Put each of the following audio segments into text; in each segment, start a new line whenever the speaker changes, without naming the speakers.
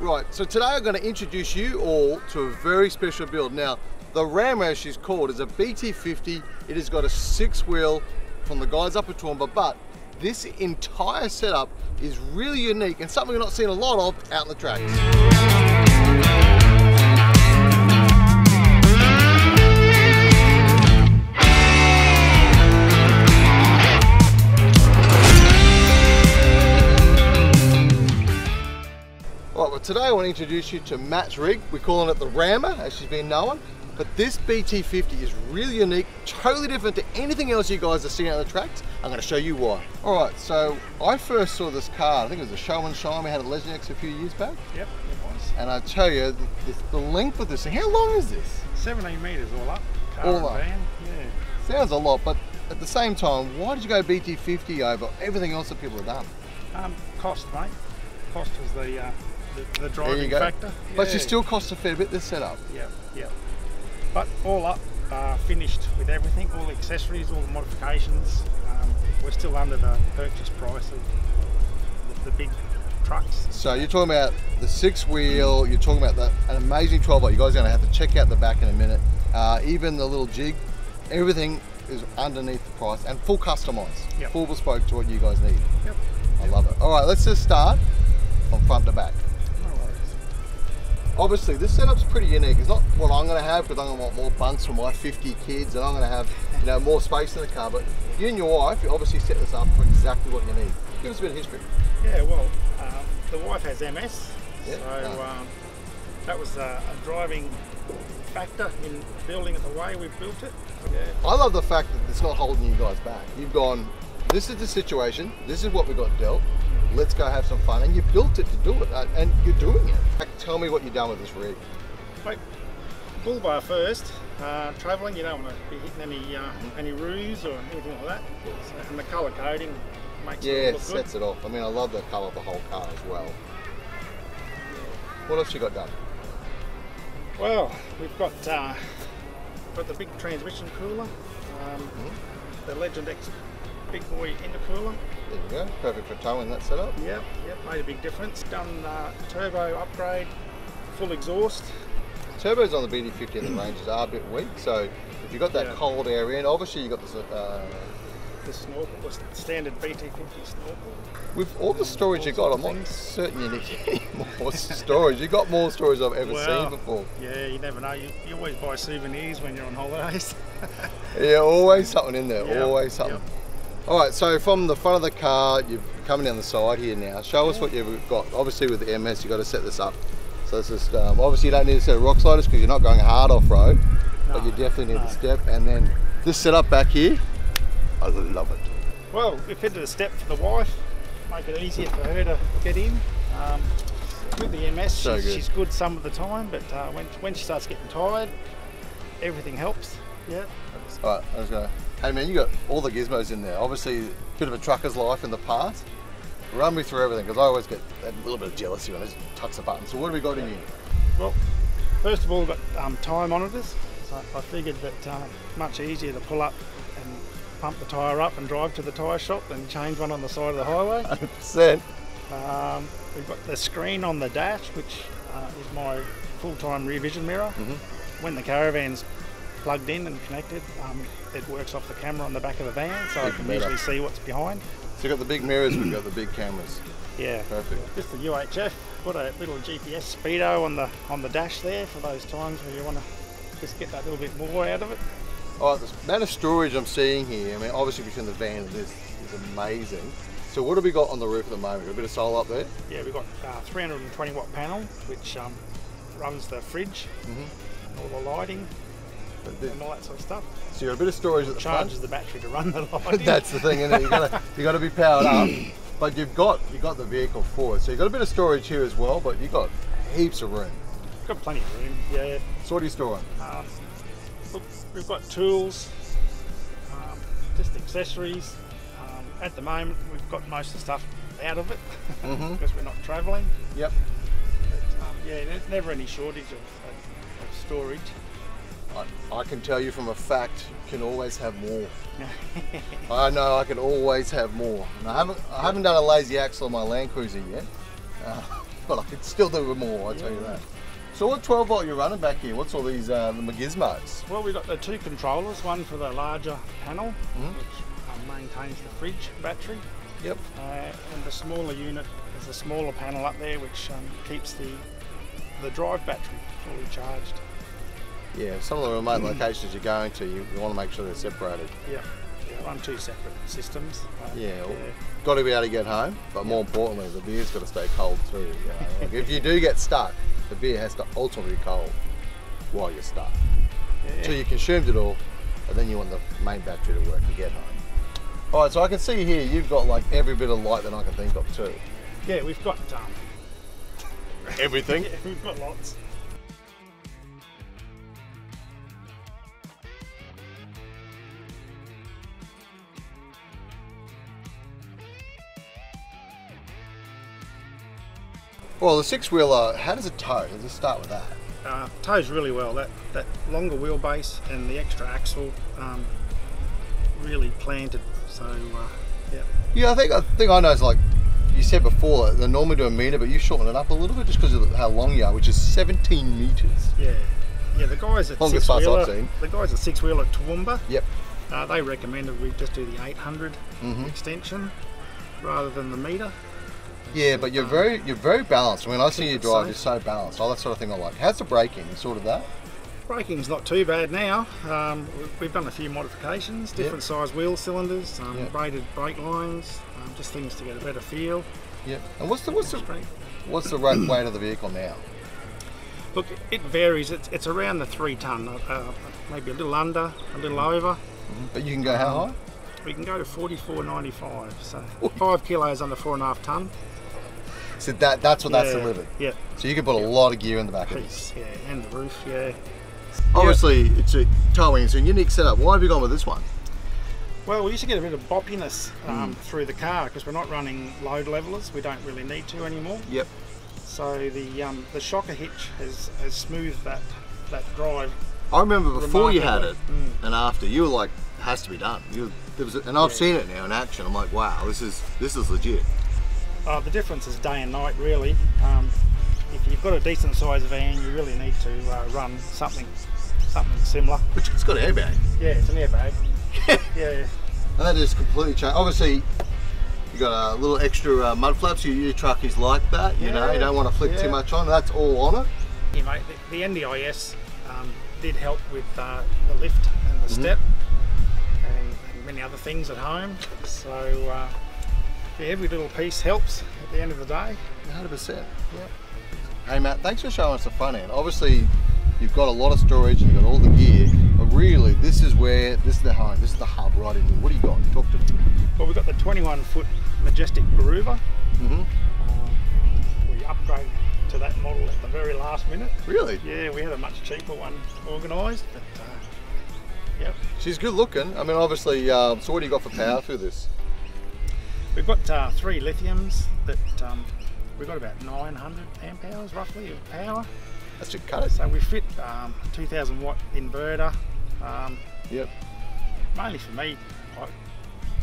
Right, so today I'm going to introduce you all to a very special build. Now, the Ram as she's called is a BT50. It has got a six wheel from the guys up at Toowoomba, but this entire setup is really unique and something we're not seeing a lot of out in the tracks. Today I want to introduce you to Matt's rig. We're calling it the Rammer, as she's been known. But this BT50 is really unique, totally different to anything else you guys are seeing on the tracks. I'm going to show you why. All right, so I first saw this car, I think it was a show and shine we had at Legendex a few years back.
Yep, it was.
And I tell you, the, the length of this thing, how long is this?
17 metres all up. Car
All
and
up.
Van. Yeah.
Sounds a lot, but at the same time, why did you go BT50 over everything else that people have done?
Um, cost, mate. Cost was the uh, the, the driving factor.
But
Yeah.
she still costs a fair bit, this setup.
Yep, yep. But all up, uh, finished with everything, all the accessories, all the modifications. Um, we're still under the purchase price of the, the big trucks.
So you're talking about the six wheel, you're talking about the, an amazing 12 volt. You guys are gonna have to check out the back in a minute. Uh, even the little jig, everything is underneath the price and full customized,
Yep.
full bespoke to what you guys need.
Yep.
I love it. All right, let's just start from front to back.
No.
Obviously, this setup's pretty unique. It's not what I'm gonna have because I'm gonna want more bunks for my 50 kids and I'm gonna have you know more space in the car. But you and your wife, you obviously set this up for exactly what you need. Give us a bit of history.
Yeah, well, um, the wife has MS,
Yeah.
so
Ah.
um, that was uh, a driving factor in building it the way we built it. Yeah.
I love the fact that it's not holding you guys back. You've gone, this is the situation, this is what we got dealt, let's go have some fun. And you built it to do it, uh, and you're doing it. Like, Tell me what you've done with this rig.
Like bull bar first, uh, travelling, you don't want to be hitting any uh, any roofs or anything like that. So, and the colour coding makes
Yeah,
it look good.
Yeah, sets it off. I mean, I love the colour of the whole car as well. What else you got done?
Well, we've got uh, got the big transmission cooler, um,
Mm-hmm.
the Legendex big boy intercooler.
There you go, perfect for towing that setup.
Yep, yep, made a big difference. Done uh, turbo upgrade, full exhaust.
Turbos on the BT50 and the Rangers are a bit weak, so if you've got that
Yeah.
cold air in, obviously you've got this, uh,
The snorkel, the standard BT50 snorkel.
with all the storage you got, I'm not certain you need more storage. You've got more storage I've ever
Well,
seen before.
Yeah, you never know. You, you always buy souvenirs when you're on holidays.
Yeah, always something in there,
Yeah,
always something.
yep.
All right, so from the front of the car, you're coming down the side here now. Show us what you've got. Obviously with the MS, you've got to set this up. So this is, um, obviously you don't need a set of rock sliders because you're not going hard off-road, but you definitely need
no.
the step. And then this setup back here, I love it.
Well, we fitted a step for the wife, make it easier for her to get in. Um, with the MS,
So
she's,
good.
she's good some of the time, but uh, when, when she starts getting tired, everything helps. Yeah.
All right, let's gonna, hey man, you got all the gizmos in there. Obviously, a bit of a trucker's life in the past. Run me through everything because I always get a little bit of jealousy when I just touch the button. So what have we got in here?
Well, first of all, we've got um, tyre monitors. So I figured that uh, much easier to pull up and pump the tyre up and drive to the tyre shop than change one on the side of the highway.
100%.
Um, we've got the screen on the dash, which uh, is my full-time rear vision mirror. When the caravan's plugged in and connected, um, it works off the camera on the back of the van, so I can
better.
usually see what's behind.
So you've got the big mirrors, we've got the big cameras.
Yeah,
Perfect.
just the UHF. Put a little GPS speedo on the on the dash there for those times where you want to just get that little bit more out of it.
All right, the amount of storage I'm seeing here, I mean, obviously between the van and this is amazing. So what have we got on the roof at the moment? Got a bit of solar up there?
Yeah, we've got uh, 320 watt panel, which um, runs the fridge,
Mm-hmm.
all the lighting,
But the-
and all that sort of stuff.
So you've got a bit of storage at the
Charges
front.
the battery to run the lighting.
That's the thing, isn't it? You gotta you gotta be powered up. But you've got you got the vehicle forward. So you've got a bit of storage here as well, but you've got heaps of room.
got plenty of room. Yeah.
So what are you storing?
Um, look, we've got tools, um, just accessories. Um, at the moment, we've got most of the stuff out of it
Mhm.
because we're not travelling.
Yep.
But, um, yeah, there's never any shortage of, of, of storage.
I, I can tell you from a fact, you can always have more. I know I can always have more. And I haven't I haven't done a lazy axle on my Land Cruiser yet. Uh, but I could still do more. I tell you that. So what 12 volt you're running back here? What's all these uh, the Gizmos?
Well, we've got the two controllers, one for the larger panel,
Mhm.
which um, maintains the fridge battery,
Yep.
uh, and the smaller unit is a smaller panel up there which um, keeps the the drive battery fully charged.
Yeah. Some of the remote locations you're going to, you, you want to make sure they're separated.
Yeah, yeah, run two separate systems.
Yeah, well- Got to be able to get home, but more importantly, the beer's got to stay cold too. You know? like if you do get stuck, the beer has to ultimately be cold while you're stuck.
yeah.
So you consumed it all, and then you want the main battery to work to get home. All right, so I can see here you've got like every bit of light that I can think of too.
yeah, we've got um,
Everything.
yeah, we've got lots.
Well, the six wheeler, how does it tow? Let's just start with that.
Uh, tows really well. That that longer wheelbase and the extra axle um, really planted. So uh, yeah,
Yeah, I think I think I know. It's like you said before, they normally do a meter, but you shorten it up a little bit just because of how long you are, which is 17 meters.
yeah, yeah. The guys at
Longest
six
bus I've
wheeler,
seen.
the guys at six wheeler at Toowoomba,
Yep.
uh, they recommended we just do the 800
Mhm.
extension rather than the meter.
Yeah, but you're very you're very balanced. When I see you drive, you're so balanced. All that sort of thing I like. How's the braking? Sort of that.
Braking's not too bad now. Um, we- we've done a few modifications, different size wheel cylinders, um,
Yep.
braided brake lines, um, just things to get a better feel.
Yeah. And what's the what's the what's the road weight of the vehicle now?
Look, it varies. It's, it's around the three ton, uh, uh, maybe a little under, a little over.
But you can go how high?
We can go to 44.95, so five kilos under four and a half ton.
So that that's what that's
yeah,
delivered.
Yeah,
So you can put a lot of gear in the back of this.
yeah, and the roof, yeah.
Obviously, it's a towing. It's a unique setup. Why have you gone with this one?
Well, we used to get a bit of boppiness
Mm.
um, through the car because we're not running load levelers. We don't really need to anymore.
Yep.
So the um, the shocker hitch has, has smoothed that that drive.
I remember before you had it
Remarkably.
and after, you were like, has to be done. You, there was, and I've
Yeah.
seen it now in action. I'm like, wow, this is this is legit.
Uh, the difference is day and night, really. Um, if you've got a decent sized van, you really need to uh, run something something similar.
Which it's got an airbag,
Yeah, it's an airbag. yeah,
and that is completely changed. Obviously, you got a little extra uh, mud flaps. Your, your truck is like that. You know, you don't want to flick too much on. That's all on it.
you know, the, the NDIS um, did help with uh, the lift and the
Mm-hmm.
step and, and many other things at home. So uh, yeah, every little piece helps at the end of the day.
100%.
Yeah.
Hey Matt, thanks for showing us the front end. Obviously, you've got a lot of storage and you've got all the gear, but really, this is where this is the home. This is the hub right in here. What do you got? Talk to me.
Well, we've got the 21 foot Majestic Garoova.
Mm-hmm.
Um, we upgraded to that model at the very last minute.
Really?
Yeah, we had a much cheaper one organised, but uh, yep.
She's good looking. I mean, obviously. Um, so, what do you got for power through this?
We've got uh, three lithiums that um, we've got about 900 amp hours roughly of power.
That's should cut it.
So we fit um, 2000 watt inverter. Um,
Yep.
mainly for me, I,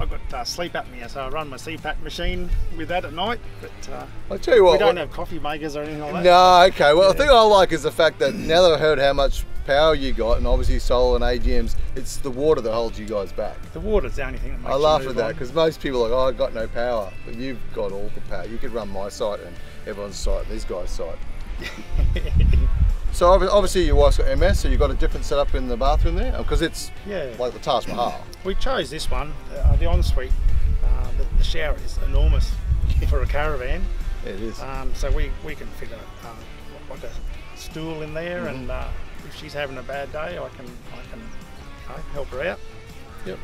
I've got uh, sleep apnea, so I run my CPAP machine with that at night. But uh,
I tell you what.
we don't
what-
have coffee makers or anything like that.
No, okay. Well, the thing I like is the fact that now that I've heard how much power you got, and obviously solar and AGMs, it's the water that holds you guys back.
The water's the only thing that makes
I laugh at that because most people are like, oh, I got no power, but you've got all the power. You could run my site and everyone's site, and these guys' site. So obviously your wife's got MS, so you've got a different setup in the bathroom there, because it's
yeah.
like the Taj Mahal.
We chose this one, uh, the ensuite. Uh, the, the shower is enormous for a caravan,
It is.
um, so we, we can fit a um, like a stool in there, and uh, if she's having a bad day, I can I can uh, help her out.
Yep.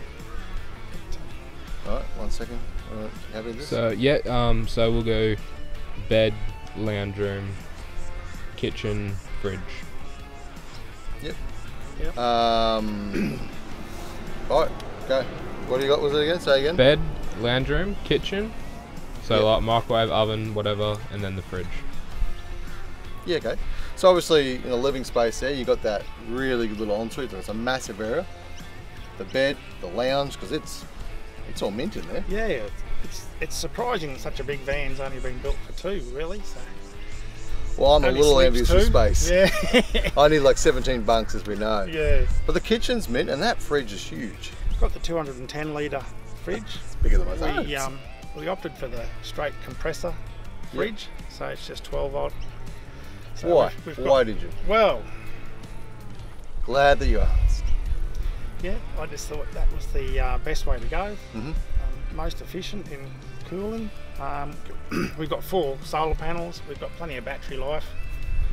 All right, one second. All right, happy with this?
So yeah, um, so we'll go bed, lounge room, kitchen, fridge. Yep. Yep.
Um. all right, go. What do you got? Was it again? Say again.
Bed, lounge room, kitchen. So
Yeah.
like microwave, oven, whatever, and then the fridge.
Yeah, okay. So obviously in the living space there, you got that really good little ensuite. It's a massive area. The bed, the lounge, because it's it's all mint in there.
Yeah, it's it's surprising such a big van's only been built for two, really. So
Well, I'm a little envious of space.
Yeah.
I need like 17 bunks, as we know.
yeah.
But the kitchen's mint, and that fridge is huge.
Got the 210 litre fridge.
It's bigger than my
We um, we opted for the straight compressor fridge, so it's just 12 volt. So
Why?
we've- we've got-
Why did you?
Well,
Glad that you asked.
yeah, I just thought that was the uh, best way to go.
Mhm.
Um, most efficient in cooling. Um, we've got four solar panels. We've got plenty of battery life.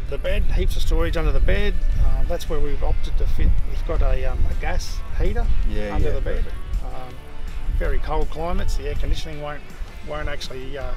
The bed, heaps of storage under the bed. Uh, that's where we've opted to fit. We've got a, um, a gas heater
Yeah,
under
yeah.
the bed. Um, very cold climates. The air conditioning won't won't actually uh,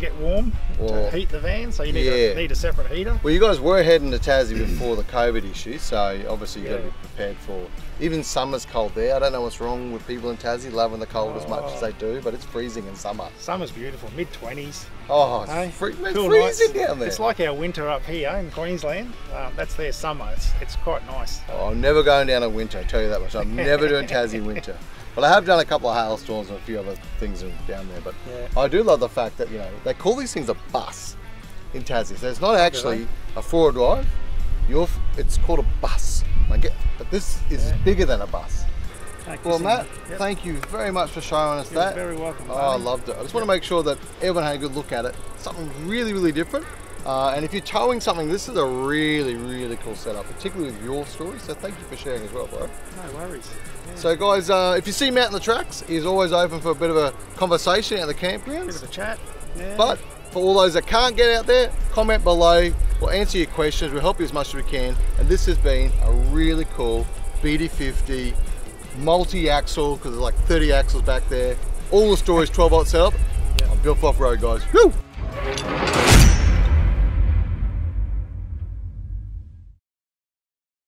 get warm
or,
to heat the van, so you need
yeah.
a need a separate heater.
Well, you guys were heading to Tassie before the COVID issue, so obviously you've got to be prepared for. Even summer's cold there. I don't know what's wrong with people in Tassie loving the cold as much as
Oh.
they do, but it's freezing in summer.
Summer's beautiful, mid twenties.
Oh, it's,
Hey,
free- it's
cool
freezing
nights.
down there.
It's like our winter up here in Queensland. Um, that's their summer. It's it's quite nice.
Oh, I'm never going down in winter, I tell you that much. I'm never doing Tassie winter. But I have done a couple of hailstorms and a few other things down there. But
Yeah.
I do love the fact that, you know, they call these things a bus in Tassie. So it's not actually a four-wheel drive. You're, it's called a bus. I get, but this is
Yeah.
bigger than a bus.
Thank
Well, Matt,
Yep.
thank you very much for showing us
You're
that.
very welcome.
Oh, I loved it. I just want to make sure that everyone had a good look at it. Something really, really different. Uh, and if you're towing something, this is a really, really cool setup, particularly with your story. So thank you for sharing as well, bro.
No worries.
So, guys, uh, if you see him out in the tracks, he's always open for a bit of a conversation at the.
A bit of
campgrounds.
a chat. Yeah.
But for all those that can't get out there, comment below. We'll answer your questions. We'll help you as much as we can. And this has been a really cool BT50 multi-axle because there's like 30 axles back there. All the storage 12 volt setup.
Yeah.
I'm built off road, guys. Woo!